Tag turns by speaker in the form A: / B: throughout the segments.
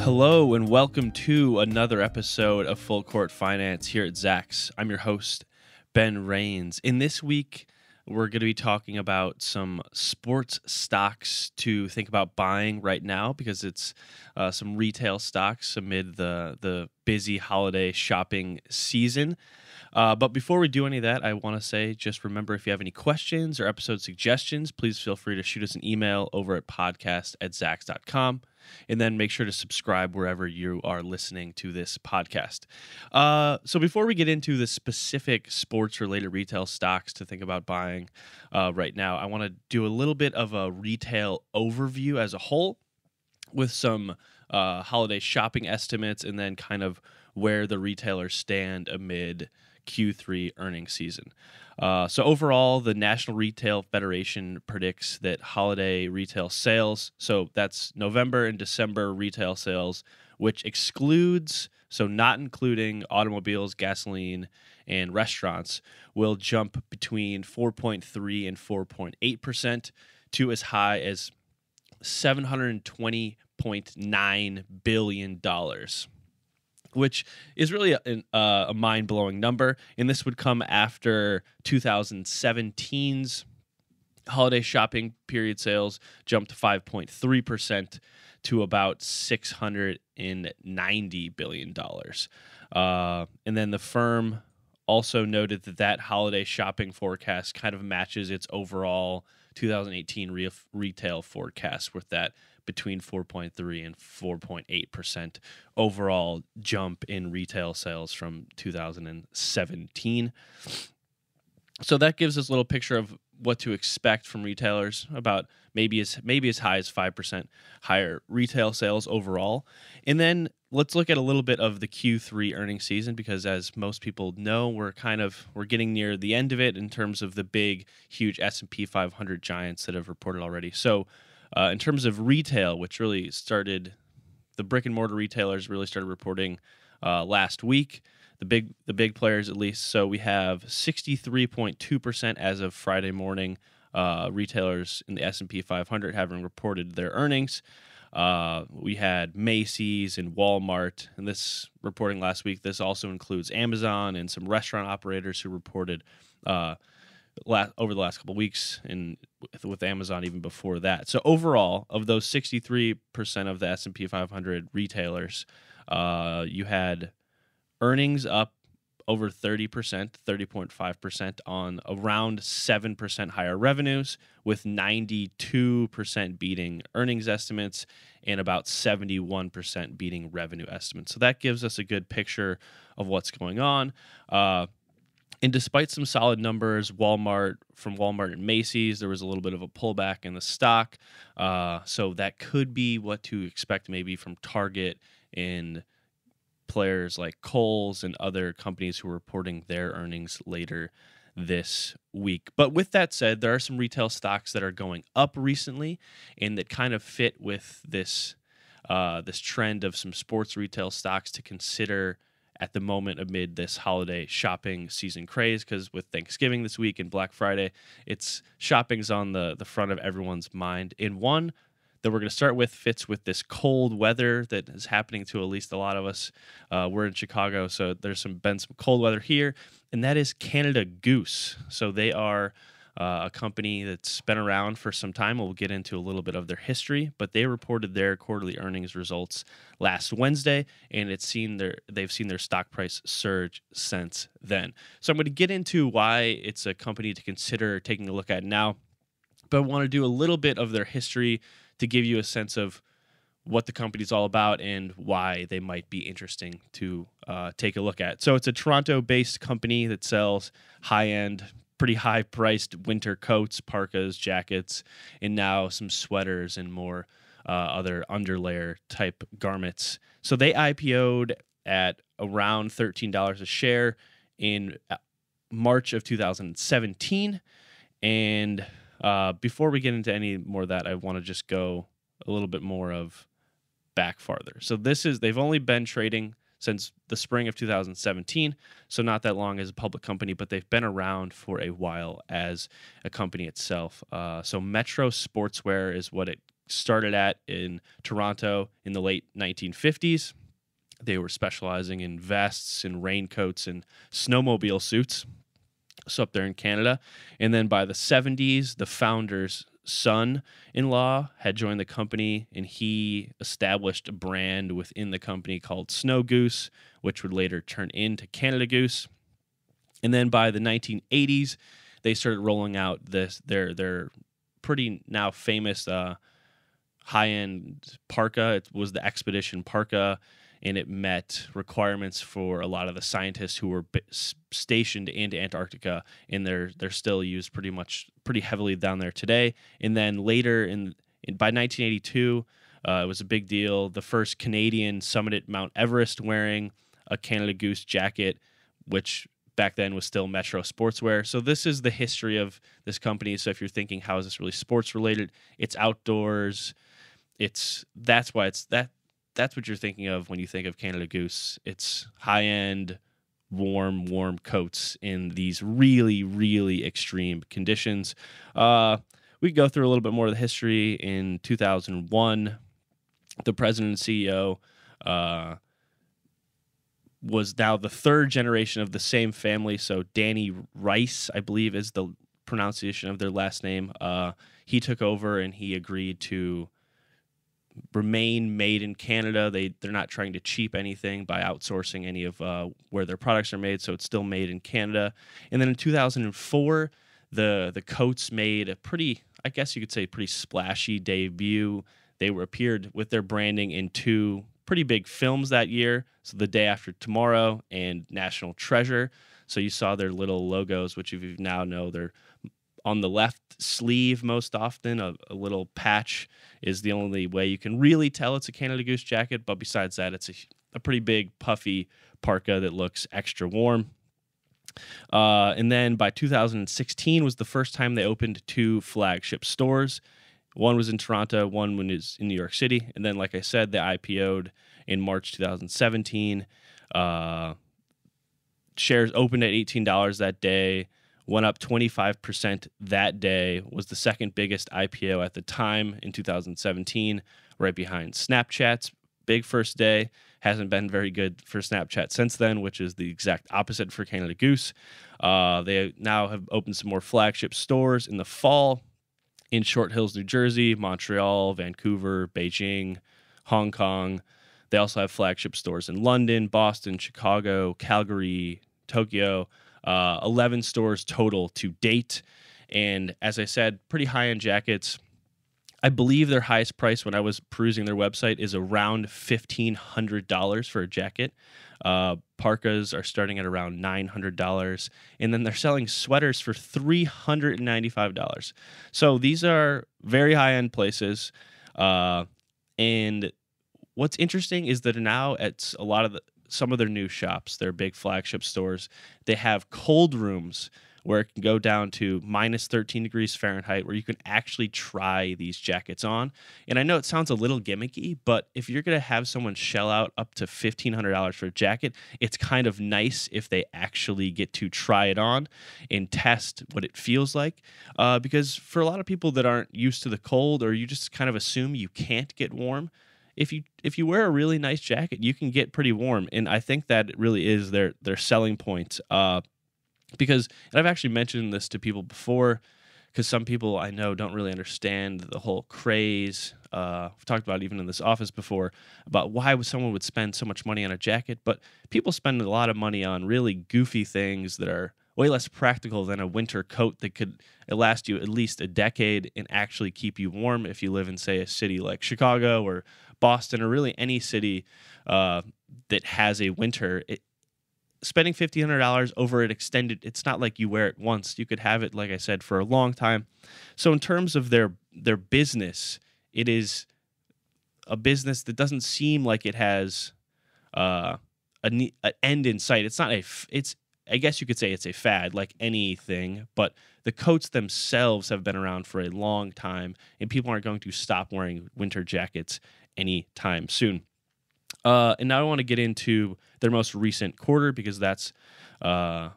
A: Hello, and welcome to another episode of Full Court Finance here at Zacks. I'm your host, Ben Rains. In this week, we're going to be talking about some sports stocks to think about buying right now because it's uh, some retail stocks amid the, the busy holiday shopping season. Uh, but before we do any of that, I want to say just remember if you have any questions or episode suggestions, please feel free to shoot us an email over at podcast at zacks.com. And then make sure to subscribe wherever you are listening to this podcast. Uh, so, before we get into the specific sports related retail stocks to think about buying uh, right now, I want to do a little bit of a retail overview as a whole with some uh, holiday shopping estimates and then kind of where the retailers stand amid Q3 earnings season. Uh, so overall, the National Retail Federation predicts that holiday retail sales, so that's November and December retail sales, which excludes, so not including automobiles, gasoline, and restaurants, will jump between 4.3 and 4.8 percent to as high as 720.9 billion dollars which is really a, uh, a mind blowing number. And this would come after 2017's holiday shopping period sales jumped 5.3% to about $690 billion. Uh, and then the firm also noted that that holiday shopping forecast kind of matches its overall 2018 re- retail forecast with that between 4.3 and 4.8 percent overall jump in retail sales from 2017. So that gives us a little picture of what to expect from retailers about maybe as maybe as high as 5% higher retail sales overall. And then let's look at a little bit of the Q3 earnings season because as most people know, we're kind of we're getting near the end of it in terms of the big huge S&P 500 giants that have reported already. So uh, in terms of retail, which really started, the brick and mortar retailers really started reporting uh, last week. The big the big players at least. So we have 63.2 percent as of Friday morning. Uh, retailers in the S and P 500 having reported their earnings. Uh, we had Macy's and Walmart, and this reporting last week. This also includes Amazon and some restaurant operators who reported uh, last, over the last couple weeks and with, with, Amazon even before that. So overall, of those 63% of the S&P 500 retailers, uh, you had earnings up over 30%, 30.5% on around 7% higher revenues with 92% beating earnings estimates and about 71% beating revenue estimates. So that gives us a good picture of what's going on. Uh, and despite some solid numbers, Walmart from Walmart and Macy's, there was a little bit of a pullback in the stock. Uh, so that could be what to expect maybe from Target and players like Kohl's and other companies who are reporting their earnings later this week. But with that said, there are some retail stocks that are going up recently and that kind of fit with this uh, this trend of some sports retail stocks to consider at the moment amid this holiday shopping season craze because with Thanksgiving this week and Black Friday, it's shopping's on the the front of everyone's mind. In one that we're going to start with fits with this cold weather that is happening to at least a lot of us. Uh, we're in Chicago, so there's some been some cold weather here, and that is Canada Goose. So they are uh, a company that's been around for some time. We'll get into a little bit of their history, but they reported their quarterly earnings results last Wednesday, and it's seen their they've seen their stock price surge since then. So I'm going to get into why it's a company to consider taking a look at now, but I want to do a little bit of their history to give you a sense of what the company's all about and why they might be interesting to uh, take a look at. So it's a Toronto-based company that sells high-end pretty high priced winter coats, parkas, jackets, and now some sweaters and more uh, other underlayer type garments. So they IPO'd at around $13 a share in uh, March of 2017. And uh, before we get into any more of that, I want to just go a little bit more of back farther. So this is, they've only been trading since the spring of 2017. So, not that long as a public company, but they've been around for a while as a company itself. Uh, so, Metro Sportswear is what it started at in Toronto in the late 1950s. They were specializing in vests and raincoats and snowmobile suits. So up there in Canada. And then by the 70s, the founder's son in law had joined the company and he established a brand within the company called Snow Goose, which would later turn into Canada Goose. And then by the 1980s, they started rolling out this their their pretty now famous uh, high end parka. It was the Expedition Parka, and it met requirements for a lot of the scientists who were b- stationed in Antarctica, and they're they're still used pretty much pretty heavily down there today. And then later in, in by 1982, uh, it was a big deal. The first Canadian summited Mount Everest wearing a Canada Goose jacket, which back then was still Metro Sportswear. So this is the history of this company. So if you're thinking how is this really sports related, it's outdoors. It's that's why it's that that's what you're thinking of when you think of Canada Goose. It's high end, warm, warm coats in these really, really extreme conditions. Uh, we go through a little bit more of the history. In 2001, the president and CEO uh, was now the third generation of the same family. So Dani Reiss, I believe, is the pronunciation of their last name. Uh, he took over and he agreed to remain made in Canada. They they're not trying to cheap anything by outsourcing any of uh, where their products are made, so it's still made in Canada. And then in 2004, the the coats made a pretty, I guess you could say, pretty splashy debut. They were appeared with their branding in two pretty big films that year. So The Day After Tomorrow and National Treasure. So you saw their little logos, which you now know they're on the left sleeve most often. A, a, little patch is the only way you can really tell it's a Canada Goose jacket. But besides that, it's a, a pretty big, puffy parka that looks extra warm. Uh, and then by 2016 was the first time they opened two flagship stores. One was in Toronto, one was in New York City. And then, like I said, they IPO'd in March 2017. Uh, shares opened at $18 that day, went up 25% that day, was the second biggest IPO at the time in 2017, right behind Snapchat's big first day. Hasn't been very good for Snapchat since then, which is the exact opposite for Canada Goose. Uh, they now have opened some more flagship stores in the fall in Short Hills, New Jersey, Montreal, Vancouver, Beijing, Hong Kong. They also have flagship stores in London, Boston, Chicago, Calgary, Tokyo. Uh, 11 stores total to date. And as I said, pretty high end jackets. I believe their highest price when I was perusing their website is around $1,500 for a jacket. Uh, parkas are starting at around $900. And then they're selling sweaters for $395. So these are very high end places. Uh, and what's interesting is that now at a lot of the, some of their new shops, their big flagship stores, they have cold rooms where it can go down to minus 13 degrees Fahrenheit, where you can actually try these jackets on. And I know it sounds a little gimmicky, but if you're going to have someone shell out up to $1,500 for a jacket, it's kind of nice if they actually get to try it on and test what it feels like. Uh, because for a lot of people that aren't used to the cold, or you just kind of assume you can't get warm, if you if you wear a really nice jacket, you can get pretty warm, and I think that really is their their selling point. Uh, because and I've actually mentioned this to people before because some people I know don't really understand the whole craze. Uh, we've talked about even in this office before about why someone would spend so much money on a jacket, but people spend a lot of money on really goofy things that are way less practical than a winter coat that could last you at least a decade and actually keep you warm if you live in say a city like Chicago or Boston or really any city uh, that has a winter. It, spending fifteen hundred dollars over an extended it's not like you wear it once you could have it like i said for a long time so in terms of their their business it is a business that doesn't seem like it has uh an end in sight it's not a it's i guess you could say it's a fad like anything but the coats themselves have been around for a long time and people aren't going to stop wearing winter jackets anytime soon uh, and now I want to get into their most recent quarter because that's uh,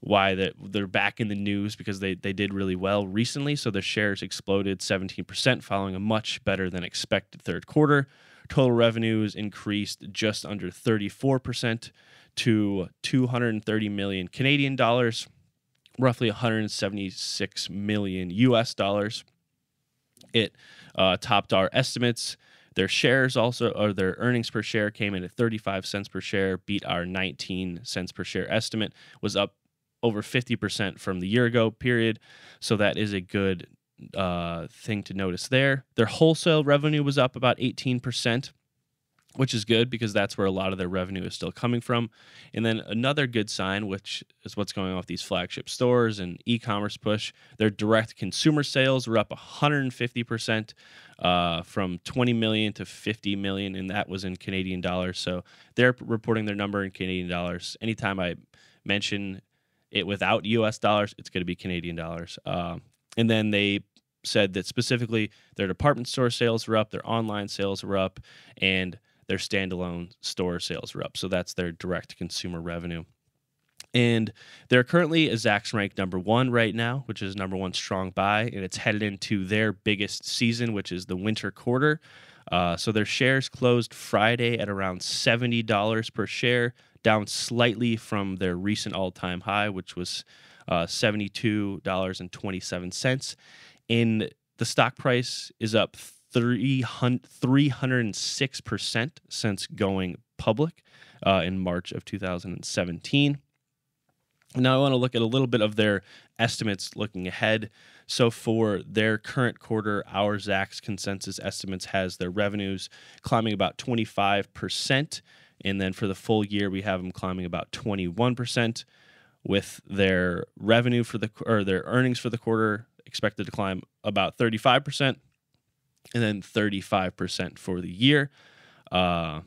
A: why that they're back in the news because they, they did really well recently. So their shares exploded 17% following a much better than expected third quarter. Total revenues increased just under 34% to 230 million Canadian dollars, roughly 176 million US dollars. It uh, topped our estimates. Their shares also, or their earnings per share came in at 35 cents per share, beat our 19 cents per share estimate, was up over 50% from the year ago period. So that is a good uh, thing to notice there. Their wholesale revenue was up about 18%, which is good because that's where a lot of their revenue is still coming from. And then another good sign, which is what's going on with these flagship stores and e commerce push, their direct consumer sales were up 150%. Uh, from 20 million to 50 million, and that was in Canadian dollars. So they're reporting their number in Canadian dollars. Anytime I mention it without US dollars, it's going to be Canadian dollars. Uh, and then they said that specifically their department store sales were up, their online sales were up, and their standalone store sales were up. So that's their direct consumer revenue. And they're currently a Zacks ranked number one right now, which is number one strong buy, and it's headed into their biggest season, which is the winter quarter. Uh, so their shares closed Friday at around $70 per share, down slightly from their recent all time high, which was uh, $72.27. And the stock price is up 306% since going public uh, in March of 2017. Now, I want to look at a little bit of their estimates looking ahead. So, for their current quarter, our Zacks consensus estimates has their revenues climbing about 25%. And then for the full year, we have them climbing about 21%, with their revenue for the or their earnings for the quarter expected to climb about 35%, and then 35% for the year. Uh,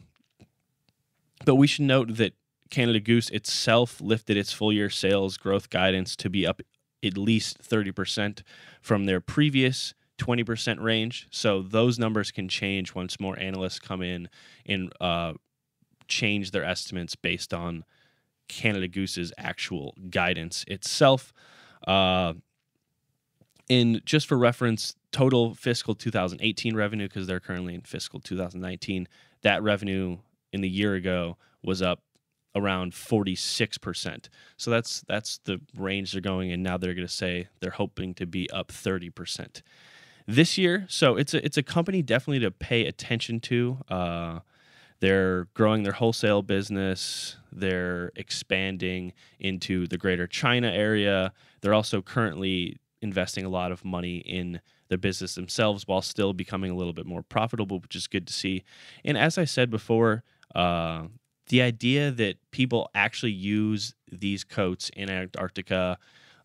A: but we should note that Canada Goose itself lifted its full year sales growth guidance to be up at least 30% from their previous 20% range. So those numbers can change once more analysts come in and uh, change their estimates based on Canada Goose's actual guidance itself. Uh, and just for reference, total fiscal 2018 revenue, because they're currently in fiscal 2019, that revenue in the year ago was up around 46%. So that's that's the range they're going in now they're going to say they're hoping to be up 30%. This year, so it's a it's a company definitely to pay attention to. Uh, they're growing their wholesale business. They're expanding into the greater China area. They're also currently investing a lot of money in their business themselves while still becoming a little bit more profitable, which is good to see. And as I said before, uh, the idea that people actually use these coats in Antarctica,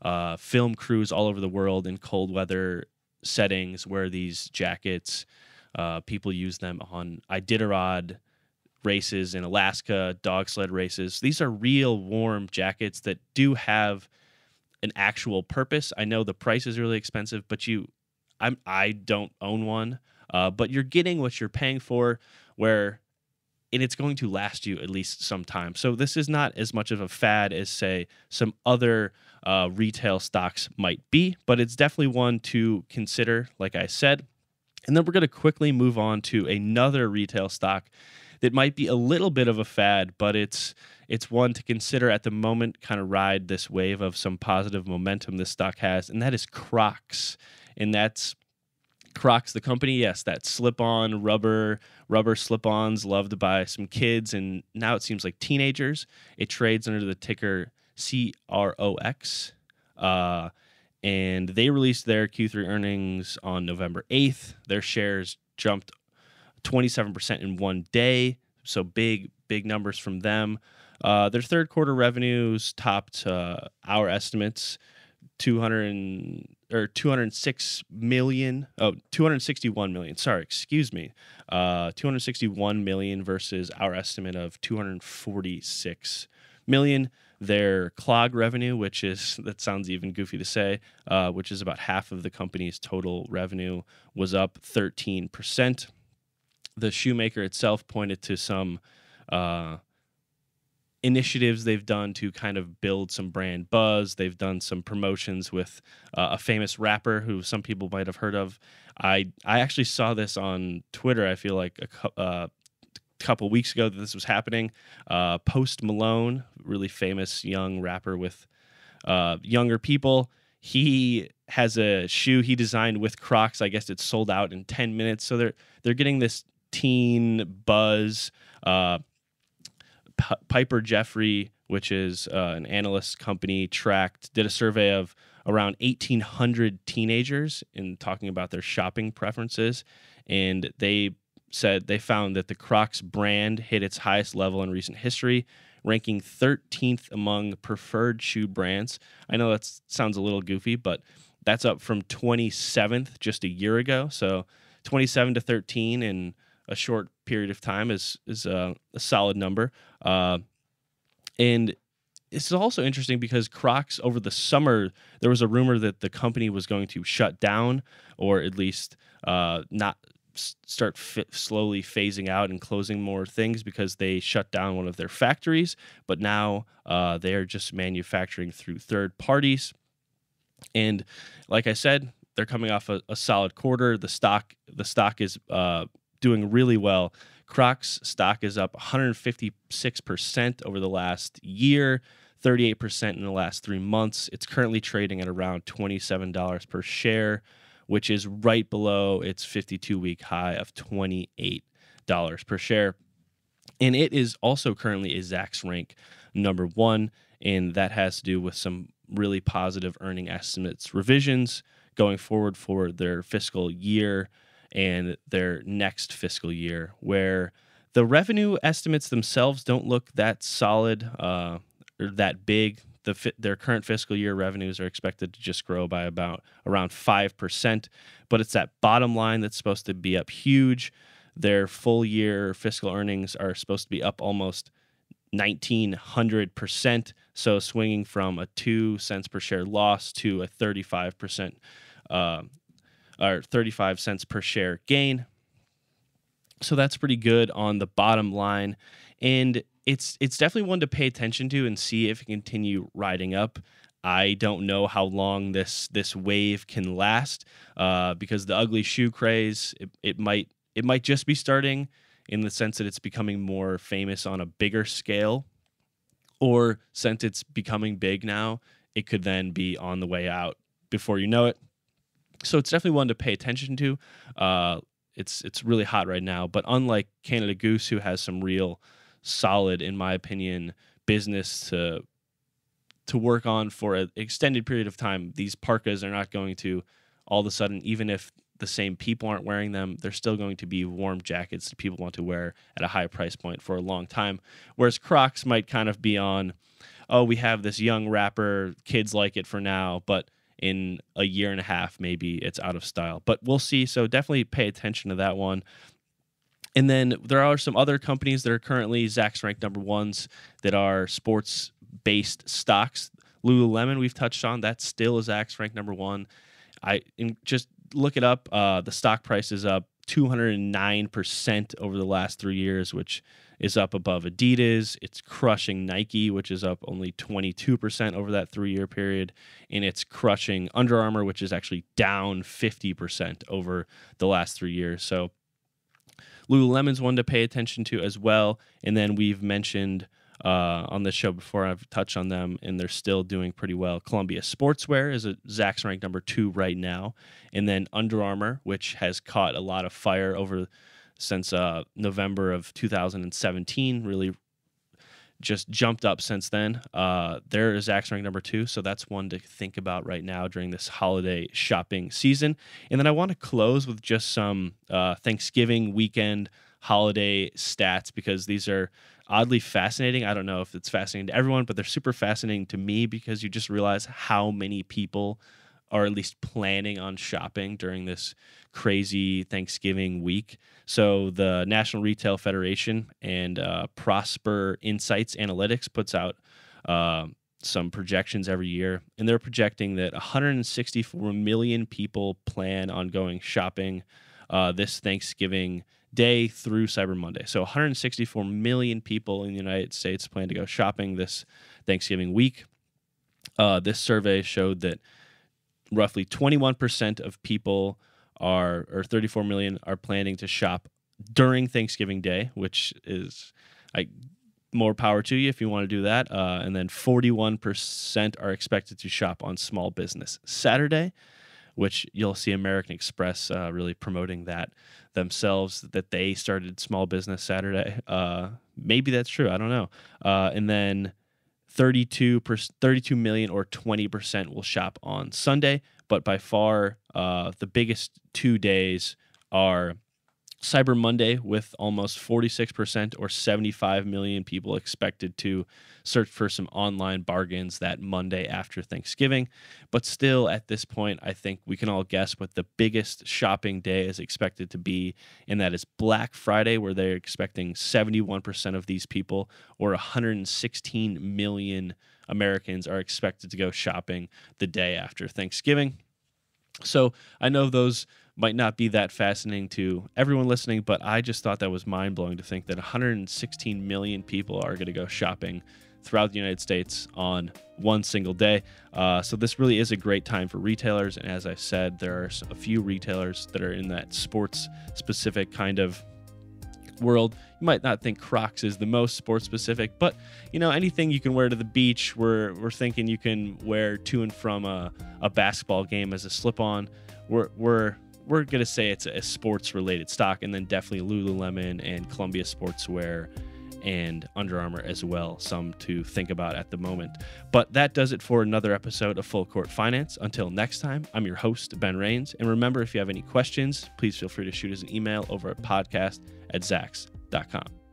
A: uh, film crews all over the world in cold weather settings wear these jackets. Uh, people use them on Iditarod races in Alaska, dog sled races. These are real warm jackets that do have an actual purpose. I know the price is really expensive, but you, I'm I don't own one. Uh, but you're getting what you're paying for, where, and it's going to last you at least some time. So this is not as much of a fad as say some other uh, retail stocks might be, but it's definitely one to consider. Like I said, and then we're going to quickly move on to another retail stock that might be a little bit of a fad, but it's it's one to consider at the moment. Kind of ride this wave of some positive momentum this stock has, and that is Crocs, and that's Crocs, the company. Yes, that slip-on rubber rubber slip-ons loved by some kids, and now it seems like teenagers. It trades under the ticker CROX. Uh, and they released their Q3 earnings on November 8th. Their shares jumped 27% in one day. So big, big numbers from them. Uh, their third quarter revenues topped uh, our estimates 200 or 206 million oh 261 million sorry excuse me. Uh 261 million versus our estimate of 246 million. Their clog revenue which is that sounds even goofy to say uh, which is about half of the company's total revenue was up 13% the shoemaker itself pointed to some uh, initiatives they've done to kind of build some brand buzz. They've done some promotions with uh, a famous rapper who some people might have heard of. I I actually saw this on Twitter. I feel like a uh, couple weeks ago that this was happening. Uh, Post Malone, really famous young rapper with uh, younger people. He has a shoe he designed with Crocs. I guess it's sold out in 10 minutes. So they're they're getting this teen buzz. Uh, P- Piper Jaffray, which is uh, an analyst company, tracked did a survey of around 1,800 teenagers in talking about their shopping preferences, and they said they found that the Crocs brand hit its highest level in recent history, ranking 13th among preferred shoe brands. I know that sounds a little goofy, but that's up from 27th just a year ago. So 27 to 13 in a short period of time is is a, a solid number. Uh, and it's also interesting because Crocs over the summer there was a rumor that the company was going to shut down or at least uh, not start slowly phasing out and closing more things because they shut down one of their factories. But now uh, they are just manufacturing through third parties. And like I said, they're coming off a, a solid quarter. The stock the stock is uh, doing really well. Crocs stock is up 156% over the last year, 38% in the last three months. It's currently trading at around $27 per share, which is right below its 52 week high of $28 per share. And it is also currently a Zacks rank number one, and that has to do with some really positive earning estimates revisions going forward for their fiscal year and their next fiscal year, where the revenue estimates themselves don't look that solid uh, or that big. The fi- their current fiscal year revenues are expected to just grow by about around five percent, but it's that bottom line that's supposed to be up huge. Their full year fiscal earnings are supposed to be up almost 1900%. So swinging from a two cents per share loss to a 35% uh, or 35 cents per share gain. So that's pretty good on the bottom line. And it's it's definitely one to pay attention to and see if it continue riding up. I don't know how long this this wave can last uh, because the ugly shoe craze it, it might it might just be starting in the sense that it's becoming more famous on a bigger scale, or since it's becoming big now, it could then be on the way out before you know it. So it's definitely one to pay attention to. Uh, it's it's really hot right now, but unlike Canada Goose, who has some real solid, in my opinion, business to to work on for an extended period of time, these parkas are not going to all of a sudden, even if the same people aren't wearing them, they're still going to be warm jackets that people want to wear at a high price point for a long time. Whereas Crocs might kind of be on, oh, we have this young rapper, kids like it for now, but in a year and a half, maybe it's out of style. But we'll see. So definitely pay attention to that one. And then there are some other companies that are currently Zacks ranked number ones that are sports based stocks. Lululemon, we've touched on, that still is Zacks ranked number one. I just look it up. Uh, the stock price is up 209% over the last three years, which is up above Adidas. It's crushing Nike, which is up only 22% over that three year period. And it's crushing Under Armour, which is actually down 50% over the last three years. So Lululemon's one to pay attention to as well. And then we've mentioned uh, on this show before. I've touched on them, and they're still doing pretty well. Columbia Sportswear is a Zacks ranked number two right now, and then Under Armour, which has caught a lot of fire over since uh, November of 2017. Really just jumped up since then. Uh, there is Zacks rank number two, so that's one to think about right now during this holiday shopping season. And then I want to close with just some uh, Thanksgiving weekend holiday stats because these are oddly fascinating. I don't know if it's fascinating to everyone, but they're super fascinating to me because you just realize how many people are at least planning on shopping during this crazy Thanksgiving week. So the National Retail Federation and uh, Prosper Insights Analytics puts out uh, some projections every year, and they're projecting that 164 million people plan on going shopping uh, this Thanksgiving day through Cyber Monday. So 164 million people in the United States plan to go shopping this Thanksgiving week. Uh, this survey showed that roughly 21% of people are, or 34 million, are planning to shop during Thanksgiving Day, which is like more power to you if you want to do that. Uh, and then 41% are expected to shop on Small Business Saturday, which you'll see American Express uh, really promoting that themselves, that they started Small Business Saturday. Uh, maybe that's true. I don't know. Uh, and then 32 per, 32 million or 20% will shop on Sunday, but by far uh, the biggest two days are Cyber Monday with almost 46% or 75 million people expected to search for some online bargains that Monday after Thanksgiving. But still, at this point, I think we can all guess what the biggest shopping day is expected to be, and that is Black Friday, where they're expecting 71% of these people or 116 million Americans are expected to go shopping the day after Thanksgiving. So I know those might not be that fascinating to everyone listening, but I just thought that was mind blowing to think that 116 million people are going to go shopping throughout the United States on one single day. Uh, so this really is a great time for retailers. And as I said, there are a few retailers that are in that sports specific kind of world. You might not think Crocs is the most sports specific, but you know anything you can wear to the beach. We're we're thinking you can wear to and from a, a basketball game as a slip on. We're we're we're gonna say it's a sports related stock, and then definitely Lululemon and Columbia Sportswear and Under Armour as well, some to think about at the moment. But that does it for another episode of Full Court Finance. Until next time, I'm your host, Ben Rains. And remember, if you have any questions, please feel free to shoot us an email over at podcast at zacks.com.